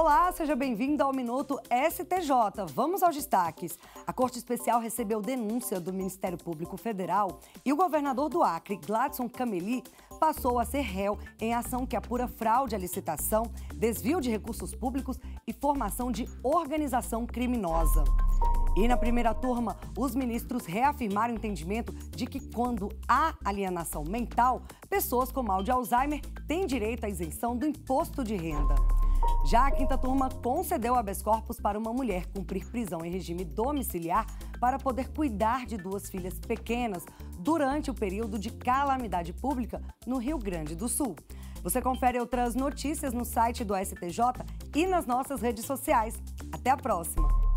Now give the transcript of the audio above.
Olá, seja bem-vindo ao Minuto STJ. Vamos aos destaques. A Corte Especial recebeu denúncia do Ministério Público Federal e o governador do Acre, Gladson Cameli, passou a ser réu em ação que apura fraude à licitação, desvio de recursos públicos e formação de organização criminosa. E na primeira turma, os ministros reafirmaram o entendimento de que quando há alienação mental, pessoas com mal de Alzheimer têm direito à isenção do imposto de renda. Já a quinta turma concedeu habeas corpus para uma mulher cumprir prisão em regime domiciliar para poder cuidar de duas filhas pequenas durante o período de calamidade pública no Rio Grande do Sul. Você confere outras notícias no site do STJ e nas nossas redes sociais. Até a próxima!